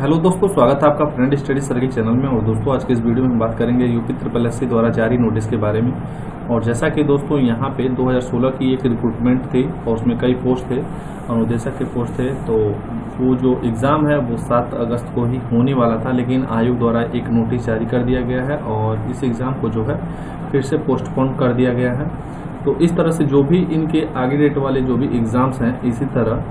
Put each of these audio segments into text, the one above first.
Hello दोस्तों, स्वागत है आपका फ्रेंड स्टडी सर्किल चैनल में। और दोस्तों, आज के इस वीडियो में हम बात करेंगे यूपी ट्रिपल एस द्वारा जारी नोटिस के बारे में। और जैसा कि दोस्तों, यहाँ पे 2016 की एक रिक्रूटमेंट थी और उसमें कई पोस्ट थे, अनुदेशक के पोस्ट थे। तो वो जो एग्ज़ाम है, वो 7 अगस्त को ही होने वाला था, लेकिन आयोग द्वारा एक नोटिस जारी कर दिया गया है और इस एग्ज़ाम को जो है, फिर से पोस्टपोन कर दिया गया है। तो इस तरह से जो भी इनके आगे डेट वाले जो भी एग्ज़ाम्स हैं, इसी तरह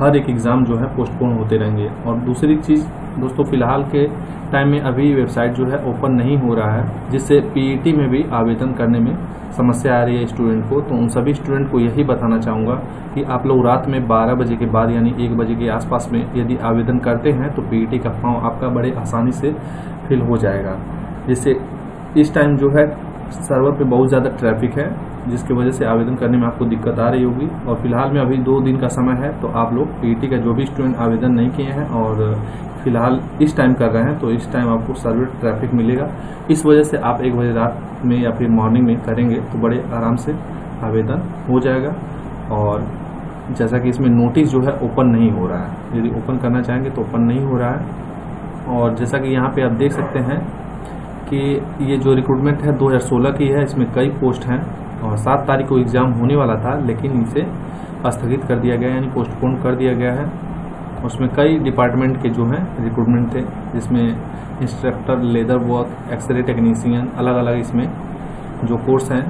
हर एक एग्ज़ाम जो है पोस्टपोन होते रहेंगे। और दूसरी चीज़, दोस्तों, फ़िलहाल के टाइम में अभी वेबसाइट जो है ओपन नहीं हो रहा है, जिससे पीईटी में भी आवेदन करने में समस्या आ रही है स्टूडेंट को। तो उन सभी स्टूडेंट को यही बताना चाहूँगा कि आप लोग रात में 12 बजे के बाद, यानी एक बजे के आसपास में यदि आवेदन करते हैं तो पीईटी का फॉर्म आपका बड़े आसानी से फिल हो जाएगा। जिससे इस टाइम जो है सर्वर पे बहुत ज़्यादा ट्रैफ़िक है। जिसकी वजह से आवेदन करने में आपको दिक्कत आ रही होगी। और फ़िलहाल में अभी दो दिन का समय है तो आप लोग पीईटी का जो भी स्टूडेंट आवेदन नहीं किए हैं और फ़िलहाल इस टाइम कर रहे हैं तो इस टाइम आपको सर्वे ट्रैफ़िक मिलेगा। इस वजह से आप एक बजे रात में या फिर मॉर्निंग में करेंगे तो बड़े आराम से आवेदन हो जाएगा। और जैसा कि इसमें नोटिस जो है ओपन नहीं हो रहा है। यदि ओपन करना चाहेंगे तो ओपन नहीं हो रहा है। और जैसा कि यहाँ पे आप देख सकते हैं कि ये जो रिक्रूटमेंट है 2016 की है, इसमें कई पोस्ट हैं और सात तारीख को एग्ज़ाम होने वाला था, लेकिन इसे स्थगित कर दिया गया यानी पोस्टपोन कर दिया गया है। उसमें कई डिपार्टमेंट के जो हैं रिक्रूटमेंट थे, जिसमें instructor leather work X ray technician अलग अलग इसमें जो कोर्स हैं,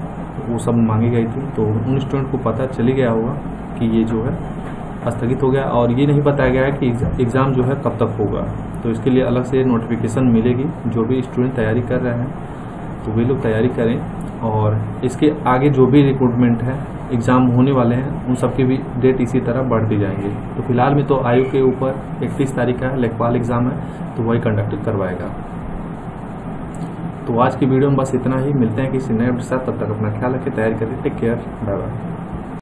वो सब मांगी गई थी। तो उन स्टूडेंट को पता चली गया होगा कि ये जो है स्थगित हो गया और ये नहीं बताया गया है कि एग्ज़ाम जो है कब तक होगा। तो इसके लिए अलग से नोटिफिकेशन मिलेगी, जो भी स्टूडेंट तैयारी कर रहे हैं तो वे लोग तैयारी करें। और इसके आगे जो भी रिक्रूटमेंट है एग्ज़ाम होने वाले हैं, उन सब की भी डेट इसी तरह बढ़ती जाएँगे। तो फ़िलहाल में तो आयु के ऊपर इकतीस तारीख का लेखपाल एग्ज़ाम है तो वही कंडक्ट करवाएगा। तो आज की वीडियो में बस इतना ही। मिलते हैं किसी नए साथ तब तक अपना ख्याल रखें, तैयारी करें। Take care bye bye